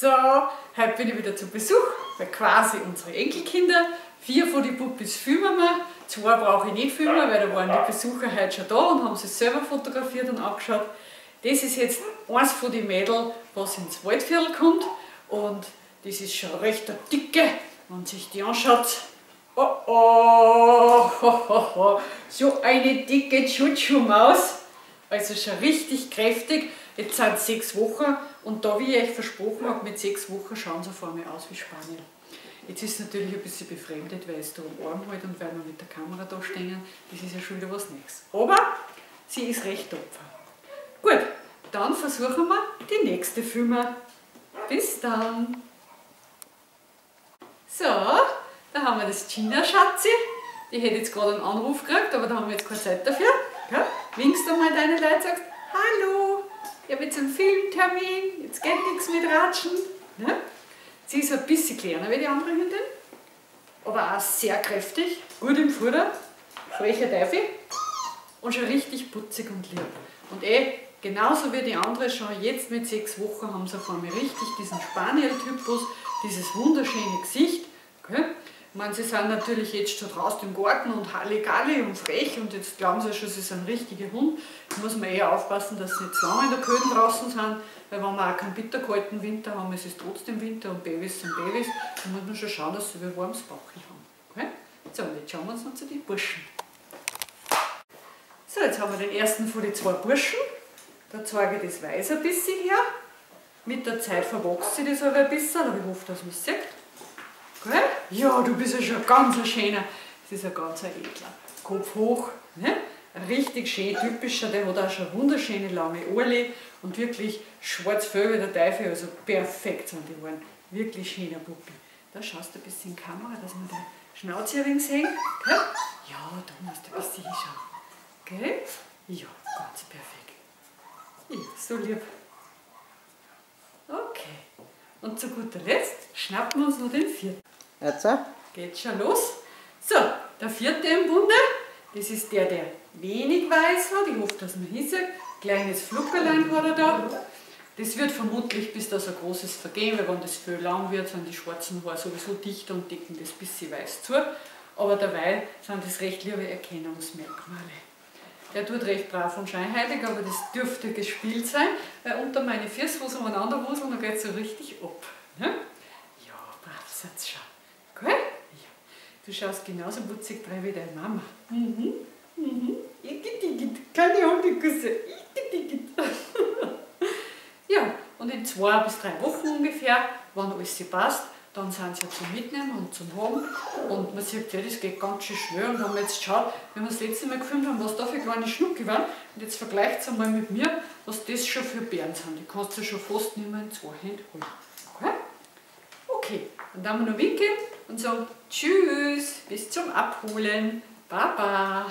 So, heute bin ich wieder zu Besuch bei quasi unsere Enkelkinder. Vier von den Puppis filmen wir, zwei brauche ich nicht filmen, weil da waren die Besucher heute schon da und haben sich selber fotografiert und angeschaut. Das ist jetzt eins von den Mädel, was ins Waldviertel kommt und das ist schon recht eine dicke, wenn sich die anschaut. Oh oh, so eine dicke Chuchu-Maus, also schon richtig kräftig. Jetzt sind es sechs Wochen und da, wie ich euch versprochen habe, mit sechs Wochen schauen sie vor mir aus wie Spanien. Jetzt ist es natürlich ein bisschen befremdet, weil es da am Arm und weil wir mit der Kamera da stehen. Das ist ja schon wieder was Neues. Aber sie ist recht tapfer. Gut, dann versuchen wir die nächste Filme. Bis dann! So, da haben wir das Gina-Schatzi. Die hätte jetzt gerade einen Anruf gekriegt, aber da haben wir jetzt keine Zeit dafür. Ja? Winkst du mal deine Leute, sagst Hallo, ich habe jetzt einen Filmtermin, jetzt geht nichts mit Ratschen. Ja? Sie ist ein bisschen kleiner wie die andere Hündin, aber auch sehr kräftig, gut im Futter, frecher Teufel und schon richtig putzig und lieb. Und eh, genauso wie die andere schon jetzt mit sechs Wochen haben sie vor mir richtig diesen Spaniel-Typus, dieses wunderschöne Gesicht. Okay? Meine, sie sind natürlich jetzt schon draußen im Garten und Halligalli und frech und jetzt glauben sie schon, sie sind ein richtiger Hund. Da muss man eher aufpassen, dass sie nicht zu lange in der Kälte draußen sind, weil wenn wir auch keinen bitterkalten Winter haben, ist es trotzdem Winter und Babys sind Babys, dann muss man schon schauen, dass sie ein warmes Bauchchen haben. Okay? So, und jetzt schauen wir uns noch zu den Burschen. So, jetzt haben wir den ersten von den zwei Burschen. Da zeige ich das Weiß ein bisschen her. Mit der Zeit verwachst sich das aber ein bisschen, aber ich hoffe, dass man es sieht. Ja, du bist ja schon ganz ein schöner. Das ist ein ganz edler. Kopf hoch. Ne? Richtig schön, typischer. Der hat auch schon wunderschöne lange Ohrle und wirklich schwarz wie der Teufel. Also perfekt sind die Ohren. Wirklich schöner Puppi. Da schaust du ein bisschen in die Kamera, dass wir den Schnauze ein sehen. Gell? Ja, da musst du ein bisschen hinschauen. Gell? Ja, ganz perfekt. Ja, so lieb. Okay. Und zu guter Letzt schnappen wir uns noch den vierten. Jetzt? Geht schon los. So, der vierte im Bunde, das ist der, der wenig weiß hat. Ich hoffe, dass man hinsieht. Kleines Fluckerlein hat er da. Das wird vermutlich, bis das ein großes vergehen, weil wenn das viel lang wird, sind die schwarzen Haare sowieso dicht und decken das bisschen weiß zu. Aber dabei sind das recht liebe Erkennungsmerkmale. Der tut recht brav und scheinheilig, aber das dürfte gespielt sein, weil unter meine Füße, wo sie umeinander wuseln, dann geht es so richtig ab. Ne? Ja, brav sie schon. Ja. Du schaust genauso putzig dran wie deine Mama. Mhm. Mhm. Igitigit. Keine Hundekusse. Igitigit. ja, und in zwei bis drei Wochen ungefähr, wenn alles passt, dann sind sie zum Mitnehmen und zum Haben. Und man sieht, ja, das geht ganz schön schnell. Und wenn man jetzt schaut, wenn wir das letzte Mal gefilmt haben, was da für kleine Schnucke waren, und jetzt vergleicht es einmal mit mir, was das schon für Bären sind. Die kannst du schon fast nicht mehr in zwei Hände holen. Okay? Und dann noch winken und sagen Tschüss, bis zum Abholen. Baba.